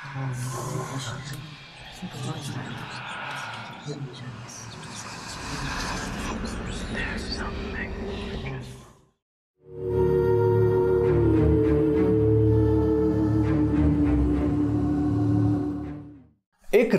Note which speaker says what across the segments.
Speaker 1: एक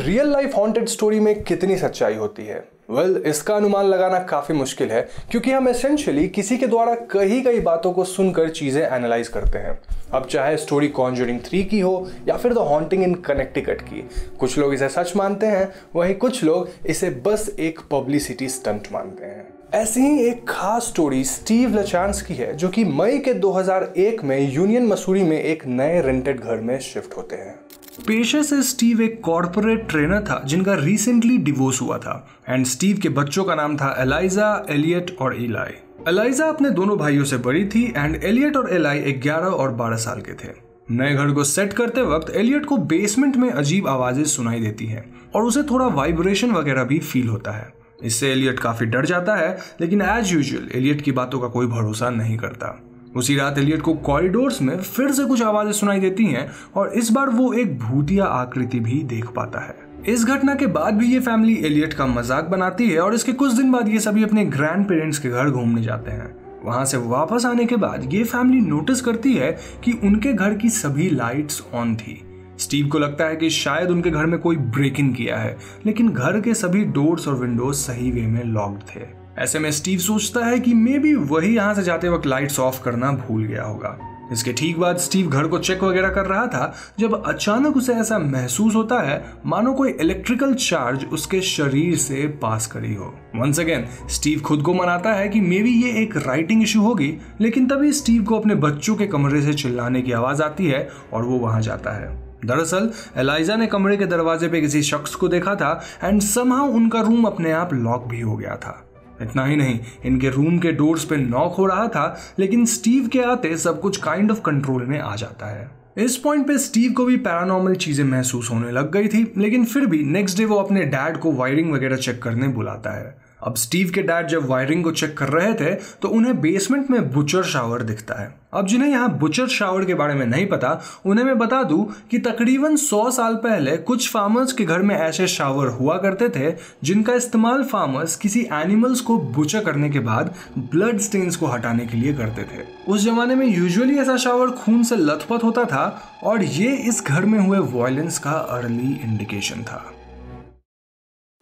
Speaker 1: real life haunted story में कितनी सच्चाई होती है? वेल well, इसका अनुमान लगाना काफ़ी मुश्किल है क्योंकि हम एसेंशियली किसी के द्वारा कही गई बातों को सुनकर चीज़ें एनालाइज करते हैं। अब चाहे स्टोरी कॉन्जरिंग थ्री की हो या फिर द हॉन्टिंग इन कनेक्टिकट की। कुछ लोग इसे सच मानते हैं वहीं कुछ लोग इसे बस एक पब्लिसिटी स्टंट मानते हैं। ऐसी ही एक खास स्टोरी स्टीव लचांस की है जो कि मई के 2001 में यूनियन मसूरी में एक नए रेंटेड घर में शिफ्ट होते हैं।
Speaker 2: पेशे से स्टीव एक कॉरपोरेट ट्रेनर था, जिनका रिसेंटली डिवोर्स हुआ था एंड स्टीव के बच्चों का नाम था एलाइजा एलियट और इलाई एलाइजा अपने दोनों भाइयों से बड़ी थी एंड एलियट और एलाई 11 और 12 साल के थे। नए घर को सेट करते वक्त एलियट को बेसमेंट में अजीब आवाज़ें सुनाई देती हैं, और उसे थोड़ा वाइब्रेशन वगैरह भी फील होता है। इससे एलियट काफ़ी डर जाता है, लेकिन एज यूजल एलियट की बातों का कोई भरोसा नहीं करता। उसी रात एलियट को कॉरिडोर्स में फिर से कुछ आवाज़ें सुनाई देती हैं और इस बार वो एक भूतिया आकृति भी देख पाता है। इस घटना के बाद भी ये फैमिली एलियट का मज़ाक बनाती है और इसके कुछ दिन बाद ये सभी अपने ग्रैंड पेरेंट्स के घर घूमने जाते हैं। वहाँ से वापस आने के बाद ये फैमिली नोटिस करती है कि उनके घर की सभी लाइट्स ऑन थी। स्टीव को लगता है कि शायद उनके घर में कोई ब्रेक इन किया है, लेकिन घर के सभी डोर्स और विंडोज़ सही वे में लॉक्ड थे। ऐसे में स्टीव सोचता है कि मे बी वही यहाँ से जाते वक्त लाइट्स ऑफ़ करना भूल गया होगा। इसके ठीक बाद स्टीव घर को चेक वगैरह कर रहा था। जब अचानक उसे ऐसा महसूस होता है, मानो कोई इलेक्ट्रिकल चार्ज उसके शरीर से पास करी हो। वंस अगेन स्टीव खुद को मनाता है कि मे बी ये एक राइटिंग इशू होगी, लेकिन तभी स्टीव को अपने बच्चों के कमरे से चिल्लाने की आवाज़ आती है और वो वहाँ जाता है। दरअसल एलाइजा ने कमरे के दरवाजे पे किसी शख्स को देखा था एंड समहाउ उनका रूम अपने आप लॉक भी हो गया था। इतना ही नहीं, इनके रूम के डोर्स पे नॉक हो रहा था, लेकिन स्टीव के आते सब कुछ काइंड ऑफ़ कंट्रोल में आ जाता है। इस पॉइंट पे स्टीव को भी पैरानॉर्मल चीज़ें महसूस होने लग गई थी, लेकिन फिर भी नेक्स्ट डे वो अपने डैड को वायरिंग वगैरह चेक करने बुलाता है। अब स्टीव के डैड जब वायरिंग को चेक कर रहे थे तो उन्हें बेसमेंट में बुचर शावर दिखता है। अब जिन्हें यहाँ बुचर शावर के बारे में नहीं पता, उन्हें मैं बता दूँ कि तकरीबन 100 साल पहले कुछ फार्मर्स के घर में ऐसे शावर हुआ करते थे, जिनका इस्तेमाल फार्मर्स किसी एनिमल्स को बुचर करने के बाद ब्लड स्टेन्स को हटाने के लिए करते थे। उस जमाने में यूजुअली ऐसा शावर खून से लथपथ होता था, और ये इस घर में हुए वायलेंस का अर्ली इंडिकेशन था।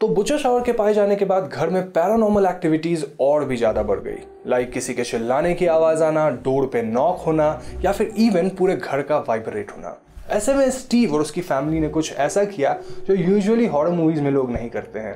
Speaker 1: तो बुचर शावर के पाए जाने के बाद घर में पैरानॉर्मल एक्टिविटीज़ और भी ज़्यादा बढ़ गई। लाइक किसी के चिल्लाने की आवाज़ आना डोर पे नॉक होना या फिर इवन पूरे घर का वाइब्रेट होना। ऐसे में स्टीव और उसकी फैमिली ने कुछ ऐसा किया जो यूजुअली हॉरर मूवीज़ में लोग नहीं करते हैं।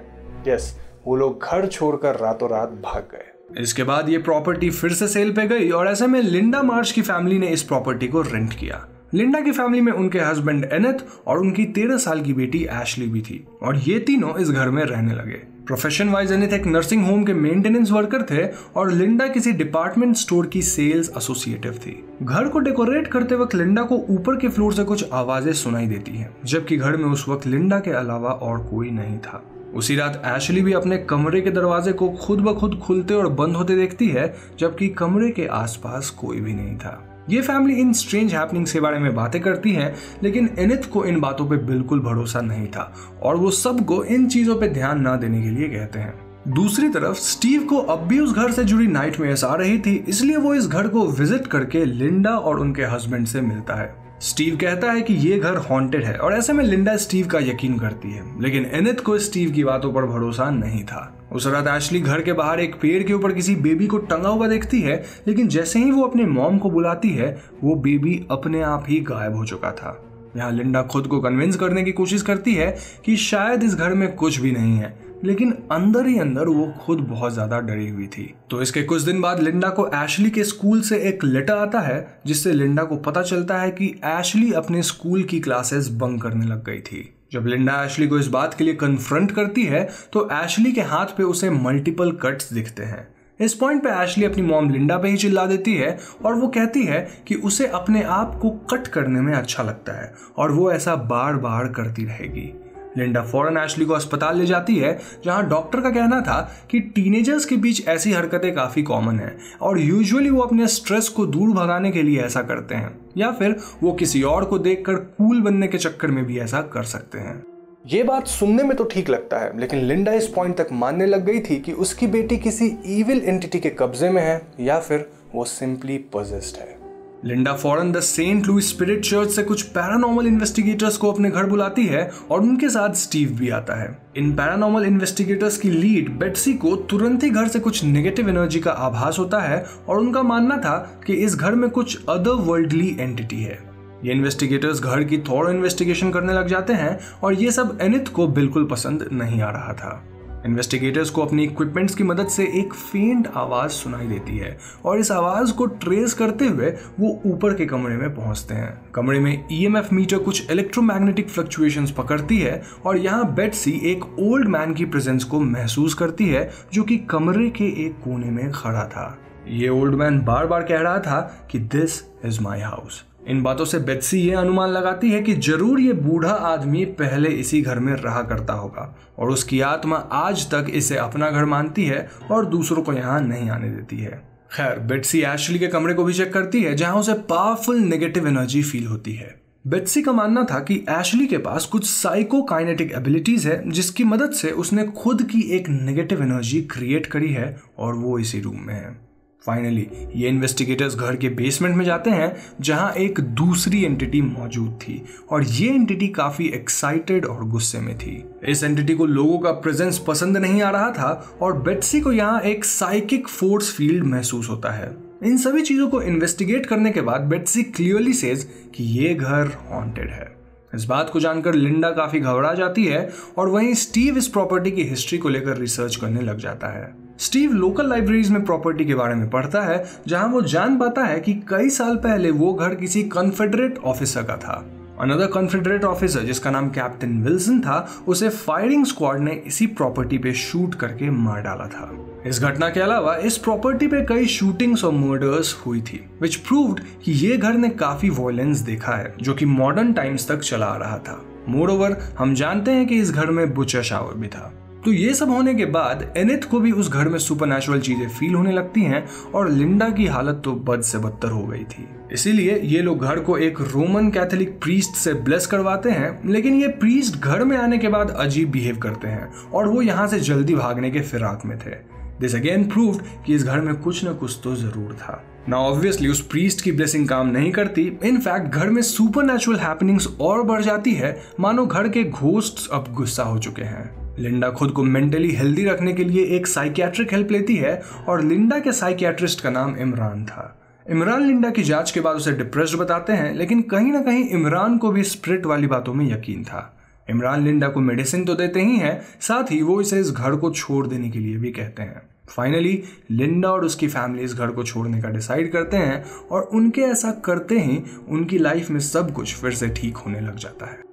Speaker 1: यस yes, वो लोग घर छोड़कर रातों रात भाग गए।
Speaker 2: इसके बाद ये प्रॉपर्टी फिर से सेल पे गई और ऐसे में लिंडा मार्च की फैमिली ने इस प्रॉपर्टी को रेंट किया। लिंडा की फैमिली में उनके हस्बैंड एनेथ और उनकी तेरह साल की बेटी एशली भी थी और ये तीनों इस घर में रहने लगे। प्रोफेशन वाइज एनेथ एक नर्सिंग होम के मेंटेनेंस वर्कर थे और लिंडा किसी डिपार्टमेंट स्टोर की सेल्स एसोसिएटिव थी। घर को डेकोरेट करते वक्त लिंडा को ऊपर के फ्लोर से कुछ आवाज़ें सुनाई देती हैं, जबकि घर में उस वक्त लिंडा के अलावा और कोई नहीं था। उसी रात एशली भी अपने कमरे के दरवाजे को खुद ब खुद खुलते और बंद होते देखती है, जबकि कमरे के आसपास कोई भी नहीं था। ये फैमिली इन स्ट्रेंज हैपनिंग्स के बारे में बातें करती है, लेकिन एनिथ को इन बातों पे बिल्कुल भरोसा नहीं था, और वो सबको इन चीज़ों पे ध्यान ना देने के लिए कहते हैं। दूसरी तरफ़ स्टीव को अब भी उस घर से जुड़ी नाइट में आ रही थी, इसलिए वो इस घर को विज़िट करके लिंडा और उनके हस्बैंड से मिलता है। स्टीव कहता है कि ये घर हॉन्टेड है, और ऐसे में लिंडा स्टीव का यकीन करती है, लेकिन एनिथ को स्टीव की बातों पर भरोसा नहीं था। उस रात एशली घर के बाहर एक पेड़ के ऊपर किसी बेबी को टंगा हुआ देखती है, लेकिन जैसे ही वो अपने मॉम को बुलाती है, वो बेबी अपने आप ही गायब हो चुका था। यहाँ लिंडा खुद को कन्विंस करने की कोशिश करती है कि शायद इस घर में कुछ भी नहीं है, लेकिन अंदर ही अंदर वो खुद बहुत ज़्यादा डरी हुई थी। तो इसके कुछ दिन बाद लिंडा को एशली के स्कूल से एक लेटर आता है, जिससे लिंडा को पता चलता है कि एशली अपने स्कूल की क्लासेस बंक करने लग गई थी। जब लिंडा एशली को इस बात के लिए कन्फ्रंट करती है तो एशली के हाथ पे उसे मल्टीपल कट्स दिखते हैं। इस पॉइंट पे एशली अपनी मॉम लिंडा पे ही चिल्ला देती है, और वो कहती है कि उसे अपने आप को कट करने में अच्छा लगता है, और वो ऐसा बार बार करती रहेगी। लिंडा फ़ौरन एशली को अस्पताल ले जाती है, जहाँ डॉक्टर का कहना था कि टीनेजर्स के बीच ऐसी हरकतें काफ़ी कॉमन है, और यूजुअली वो अपने स्ट्रेस को दूर भगाने के लिए ऐसा करते हैं, या फिर वो किसी और को देखकर कूल बनने के चक्कर में भी ऐसा कर सकते हैं।
Speaker 1: ये बात सुनने में तो ठीक लगता है, लेकिन लिंडा इस पॉइंट तक मानने लग गई थी कि उसकी बेटी किसी इविल एंटिटी के कब्जे में है, या फिर वो सिंपली पोजेस्ड है।
Speaker 2: Linda foreign the saint Louis spirit church से कुछ पैरानॉर्मल इन्वेस्टिगेटर्स को अपने घर बुलाती है और उनके साथ स्टीव भी आता है। इन पैरानॉर्मल इन्वेस्टिगेटर्स की लीड बेट्सी को तुरंत ही घर से कुछ नेगेटिव एनर्जी का आभास होता है और उनका मानना था कि इस घर में कुछ अदर वर्ल्डली एंटिटी है। ये इन्वेस्टिगेटर्स घर की थोड़ा इन्वेस्टिगेशन करने लग जाते हैं और ये सब एनिथ को बिल्कुल पसंद नहीं आ रहा था। इन्वेस्टिगेटर्स को अपनी इक्विपमेंट्स की मदद से एक फेंट आवाज़ सुनाई देती है और इस आवाज़ को ट्रेस करते हुए वो ऊपर के कमरे में पहुँचते हैं। कमरे में ईएमएफ e मीटर कुछ इलेक्ट्रोमैग्नेटिक फ्लक्चुएशंस पकड़ती है और यहाँ बेटसी एक ओल्ड मैन की प्रेजेंस को महसूस करती है जो कि कमरे के एक कोने में खड़ा था। ये ओल्ड मैन बार बार कह रहा था कि दिस इज़ माई हाउस इन बातों से बेत्सी ये अनुमान लगाती है कि ज़रूर ये बूढ़ा आदमी पहले इसी घर में रहा करता होगा, और उसकी आत्मा आज तक इसे अपना घर मानती है और दूसरों को यहाँ नहीं आने देती है। खैर बेट्सी एशली के कमरे को भी चेक करती है, जहाँ उसे पावरफुल नेगेटिव एनर्जी फील होती है। बेट्सी का मानना था कि एशली के पास कुछ साइको काइनेटिक एबिलिटीज है, जिसकी मदद से उसने खुद की एक नेगेटिव एनर्जी क्रिएट करी है, और वो इसी रूम में है। फाइनली ये इन्वेस्टिगेटर्स घर के बेसमेंट में जाते हैं, जहाँ एक दूसरी एंटिटी मौजूद थी। और ये एंटिटी काफ़ी एक्साइटेड और गुस्से में थी। इस एंटिटी को लोगों का प्रेजेंस पसंद नहीं आ रहा था और बेट्सी को यहाँ एक साइकिक फोर्स फ़ील्ड महसूस होता है। इन सभी चीज़ों को इन्वेस्टिगेट करने के बाद बेट्सी क्लियरली सेज कि ये घर हॉन्टेड है। इस बात को जानकर लिंडा काफ़ी घबरा जाती है और वहीं स्टीव इस प्रॉपर्टी की हिस्ट्री को लेकर रिसर्च करने लग जाता है। स्टीव लोकल लाइब्रेरीज में प्रॉपर्टी के बारे में पढ़ता है, जहाँ वो जान पाता है कि कई साल पहले वो घर किसी कॉन्फेडरेट ऑफिसर का था। अनदर कॉन्फेडरेट ऑफिसर, जिसका नाम कैप्टन विल्सन था, उसे फायरिंग स्क्वाड ने इसी प्रॉपर्टी पे शूट करके मार डाला था। इस घटना के अलावा, इस प्रॉपर्टी पे कई शूटिंग्स और मर्डर्स हुई थी विच प्रूव्ड कि ये घर ने काफ़ी वॉयलेंस देखा है, जो कि मॉडर्न टाइम्स तक चला आ रहा था। मोर ओवर हम जानते हैं कि इस घर में बुचर शावर भी था। तो ये सब होने के बाद एनिथ को भी उस घर में सुपर चीज़ें फील होने लगती हैं और लिंडा की हालत तो बद से बदतर हो गई थी। इसीलिए ये लोग घर को एक रोमन कैथोलिक प्रीस्ट से ब्लेस करवाते हैं, लेकिन ये प्रीस्ट घर में आने के बाद अजीब बिहेव करते हैं और वो यहाँ से जल्दी भागने के फिराक में थे। दिस अगेन प्रूव्ड कि इस घर में कुछ न कुछ तो ज़रूर था। ना ऑब्वियसली उस प्रीस्ट की ब्लेसिंग काम नहीं करती। इनफैक्ट घर में सुपर नेचुरल हैपनिंग्स और बढ़ जाती है। मानो घर के घोस्ट अब गुस्सा हो चुके हैं। लिंडा खुद को मेंटली हेल्दी रखने के लिए एक साइकियाट्रिक हेल्प लेती है और लिंडा के साइकियाट्रिस्ट का नाम इमरान था। इमरान लिंडा की जाँच के बाद उसे डिप्रेस्ड बताते हैं, लेकिन कहीं ना कहीं इमरान को भी स्प्रिट वाली बातों में यकीन था। इमरान लिंडा को मेडिसिन तो देते ही हैं, साथ ही वो इसे इस घर को छोड़ देने के लिए भी कहते हैं। फाइनली लिंडा और उसकी फैमिली इस घर को छोड़ने का डिसाइड करते हैं और उनके ऐसा करते ही उनकी लाइफ में सब कुछ फिर से ठीक होने लग जाता है।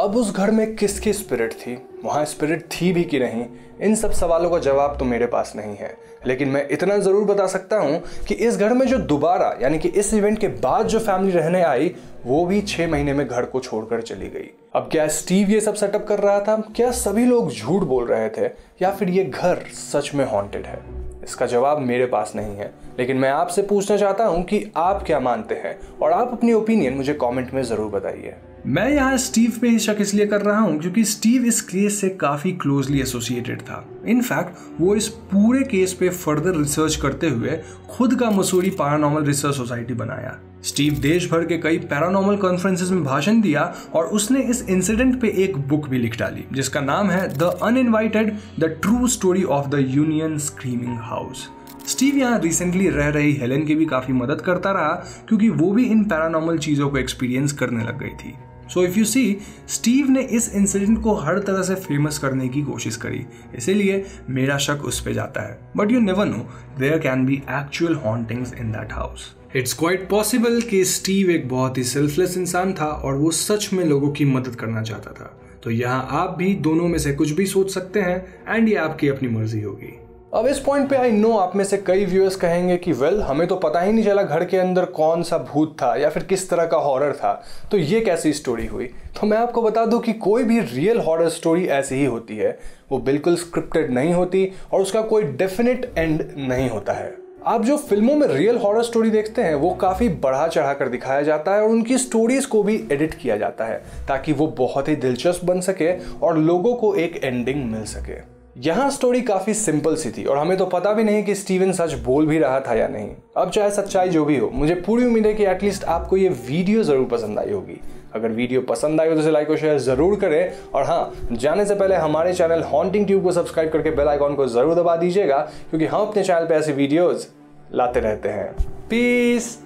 Speaker 1: अब उस घर में किसकी स्पिरिट थी? वहाँ स्पिरिट थी भी कि नहीं? इन सब सवालों का जवाब तो मेरे पास नहीं है। लेकिन मैं इतना ज़रूर बता सकता हूँ कि इस घर में जो दोबारा, यानी कि इस इवेंट के बाद जो फैमिली रहने आई, वो भी छह महीने में घर को छोड़कर चली गई। अब क्या स्टीव ये सब सेटअप कर रहा था? क्या सभी लोग झूठ बोल रहे थे? या फिर ये घर सच में हॉन्टेड है? इसका जवाब मेरे पास नहीं है। लेकिन मैं आपसे पूछना चाहता हूँ कि आप क्या मानते हैं? और आप अपनी ओपिनियन मुझे कमेंट में ज़रूर बताइए।
Speaker 2: मैं यहाँ स्टीव पे ही शक इसलिए कर रहा हूँ क्योंकि स्टीव इस केस से काफ़ी क्लोजली एसोसिएटेड था। इनफैक्ट वो इस पूरे केस पे फर्दर रिसर्च करते हुए खुद का मसूरी पैरानॉर्मल रिसर्च सोसाइटी बनाया। स्टीव देश भर के कई पैरानॉर्मल कॉन्फ्रेंसेस में भाषण दिया और उसने इस इंसिडेंट पे एक बुक भी लिख डाली, जिसका नाम है the uninvited the true story of the Union screaming house Steve यहाँ रिसेंटली रह रही हेलेन की भी काफ़ी मदद करता रहा, क्योंकि वो भी इन पैरानॉर्मल चीज़ों को एक्सपीरियंस करने लग गई थी। So if you see Steve ने इस इंसिडेंट को हर तरह से फ़ेमस करने की कोशिश करी। इसीलिए मेरा शक उस पर जाता है। But you never know there can be actual hauntings in that house it's quite possible कि स्टीव एक बहुत ही सेल्फलेस इंसान था और वो सच में लोगों की मदद करना चाहता था। तो यहाँ आप भी दोनों में से कुछ भी सोच सकते हैं एंड ये आपकी अपनी मर्ज़ी होगी।
Speaker 1: अब इस पॉइंट पे आई नो आप में से कई व्यूअर्स कहेंगे कि वेल well, हमें तो पता ही नहीं चला घर के अंदर कौन सा भूत था या फिर किस तरह का हॉरर था। तो ये कैसी स्टोरी हुई? तो मैं आपको बता दूँ कि कोई भी रियल हॉरर स्टोरी ऐसी ही होती है। वो बिल्कुल स्क्रिप्टेड नहीं होती और उसका कोई डेफिनेट एंड नहीं होता है। आप जो फ़िल्मों में रियल हॉरर स्टोरी देखते हैं वो काफ़ी बढ़ा चढ़ा कर दिखाया जाता है और उनकी स्टोरीज को भी एडिट किया जाता है ताकि वो बहुत ही दिलचस्प बन सके और लोगों को एक एंडिंग मिल सके। यहाँ स्टोरी काफ़ी सिंपल सी थी, और हमें तो पता भी नहीं कि स्टीवन सच बोल भी रहा था या नहीं। अब चाहे सच्चाई जो भी हो, मुझे पूरी उम्मीद है कि एटलीस्ट आपको ये वीडियो ज़रूर पसंद आई होगी। अगर वीडियो पसंद आई हो तो इसे लाइक और शेयर ज़रूर करें, और हाँ जाने से पहले हमारे चैनल हॉन्टिंग ट्यूब को सब्सक्राइब करके बेल आइकॉन को ज़रूर दबा दीजिएगा, क्योंकि हम अपने चैनल पर ऐसी वीडियोज़ लाते रहते हैं। पीस